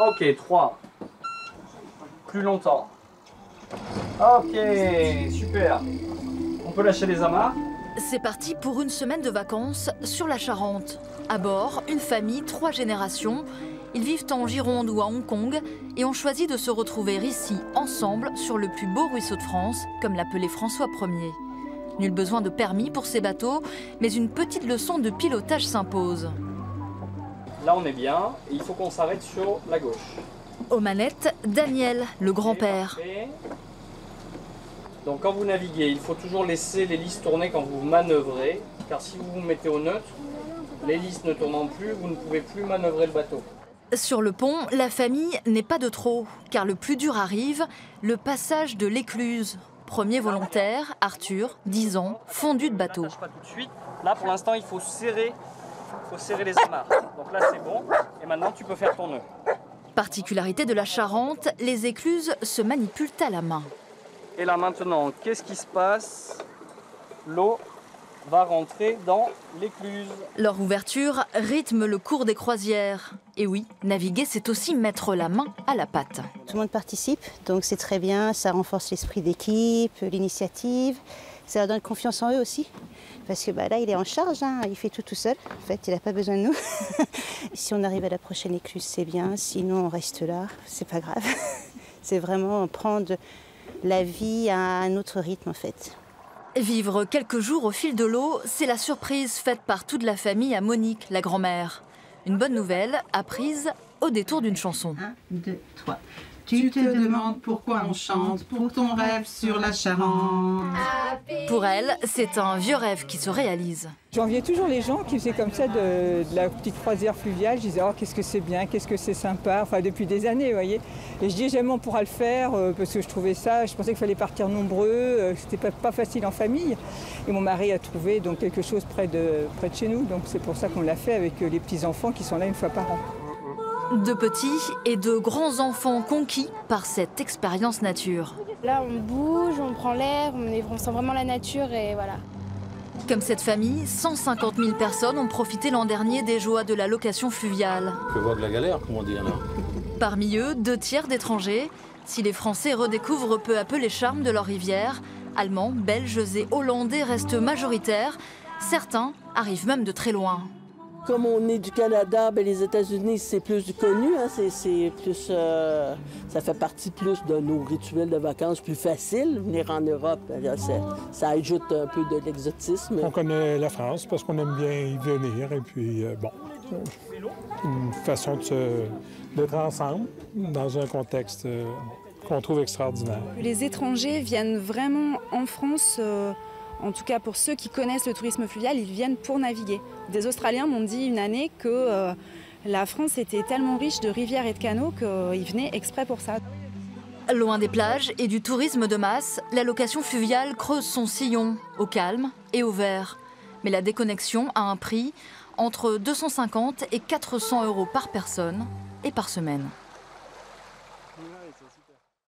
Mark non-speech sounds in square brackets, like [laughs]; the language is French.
Ok, 3. Plus longtemps. Ok, super. On peut lâcher les amarres C'est parti pour une semaine de vacances sur la Charente. À bord, une famille, trois générations. Ils vivent en Gironde ou à Hong Kong et ont choisi de se retrouver ici, ensemble, sur le plus beau ruisseau de France, comme l'appelait François Ier. Nul besoin de permis pour ces bateaux, mais une petite leçon de pilotage s'impose. Là, on est bien. Et il faut qu'on s'arrête sur la gauche. Aux manettes, Daniel, le grand-père. Donc quand vous naviguez, il faut toujours laisser l'hélice tourner quand vous manœuvrez, car si vous vous mettez au neutre, l'hélice ne tournant plus, vous ne pouvez plus manœuvrer le bateau. Sur le pont, la famille n'est pas de trop, car le plus dur arrive, le passage de l'écluse. Premier volontaire, Arthur, 10 ans, fondu de bateau. Là, pour l'instant, il faut serrer, faut serrer les amarres. Donc là, c'est bon. Et maintenant, tu peux faire ton nœud. Particularité de la Charente, les écluses se manipulent à la main. Et là, maintenant, qu'est-ce qui se passe? L'eau va rentrer dans l'écluse. Leur ouverture rythme le cours des croisières. Et oui, naviguer, c'est aussi mettre la main à la pâte. Tout le monde participe, donc c'est très bien, ça renforce l'esprit d'équipe, l'initiative, ça leur donne confiance en eux aussi. Parce que bah, là, il est en charge, hein, il fait tout tout seul. En fait, il n'a pas besoin de nous. [laughs] si on arrive à la prochaine écluse, c'est bien. Sinon, on reste là, c'est pas grave. [laughs] c'est vraiment prendre la vie à un autre rythme, en fait. Vivre quelques jours au fil de l'eau, c'est la surprise faite par toute la famille à Monique, la grand-mère. Une bonne nouvelle, apprise au détour d'une chanson. 1, 2, 3. Tu te demandes pourquoi on chante pour ton rêve sur la Charente. Pour elle, c'est un vieux rêve qui se réalise. J'enviais toujours les gens qui faisaient comme ça de, de la petite croisière fluviale. Je disais, oh, qu'est-ce que c'est bien, qu'est-ce que c'est sympa. Enfin, depuis des années, vous voyez. Et je disais, jamais on pourra le faire euh, parce que je trouvais ça, je pensais qu'il fallait partir nombreux, euh, c'était pas, pas facile en famille. Et mon mari a trouvé donc quelque chose près de, près de chez nous. Donc c'est pour ça qu'on l'a fait avec euh, les petits-enfants qui sont là une fois par an. De petits et de grands enfants conquis par cette expérience nature. Là, on bouge, on prend l'air, on, sent vraiment la nature et voilà. Comme cette famille, 150 000 personnes ont profité l'an dernier des joies de la location fluviale. Peut voir de la galère, comme on dit alors. Parmi eux, deux tiers d'étrangers. Si les Français redécouvrent peu à peu les charmes de leur rivière, Allemands, Belges et Hollandais restent majoritaires. Certains arrivent même de très loin. Comme on est du Canada, ben les États-Unis, c'est plus connu. Hein, c'est, c'est plus, euh, ça fait partie plus de nos rituels de vacances plus faciles. Venir en Europe, là, ça, ça ajoute un peu de l'exotisme. On connaît la France parce qu'on aime bien y venir et puis euh, bon, une façon de se- d'être ensemble dans un contexte euh, qu'on trouve extraordinaire. Les étrangers viennent vraiment en France, euh, en tout cas pour ceux qui connaissent le tourisme fluvial, ils viennent pour naviguer. Des Australiens m'ont dit une année que euh, la France était tellement riche de rivières et de canaux qu'ils venaient exprès pour ça. Loin des plages et du tourisme de masse, la location fluviale creuse son sillon, au calme et au vert. Mais la déconnexion a un prix entre 250 et 400 euros par personne et par semaine.